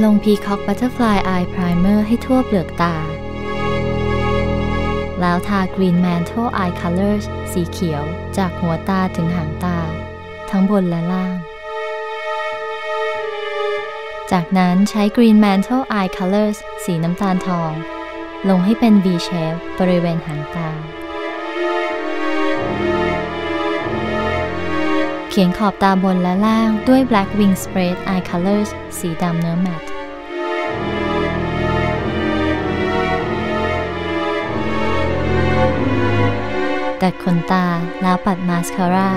ลง Peacock Butterfly Eye Primer ให้ทั่วเปลือกตา แล้วทา Green Mantle Eye Colors สีเขียวจากหัวตาถึงหางตา ทั้งบนและล่าง จากนั้นใช้ Green Mantle Eye Colors สีน้ำตาลทอง ลงให้เป็น V shape บริเวณหางตา เขียนขอบตาบนและล่างด้วย Black Wing Spread Eye Colors สีดำเนื้อแมตต์กัดขนตาแล้วปัดมาสคาร่า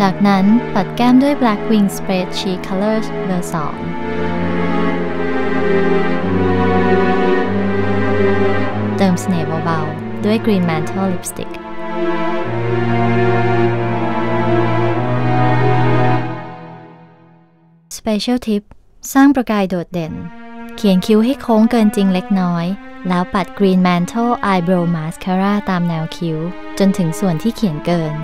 จากนั้นปัดแก้มด้วย Black Wing Spread Cheek Colors เบอร์ 2 เติมเสน่ห์เบา ๆ ด้วย Green Mantle Lipstick Special tip สร้างประกายโดดเด่น เขียนคิ้วให้โค้งเกินจริงเล็กน้อย แล้วปัด Green Mantle Eyebrow Mascara ตามแนวคิ้ว จนถึงส่วนที่เขียนเกิน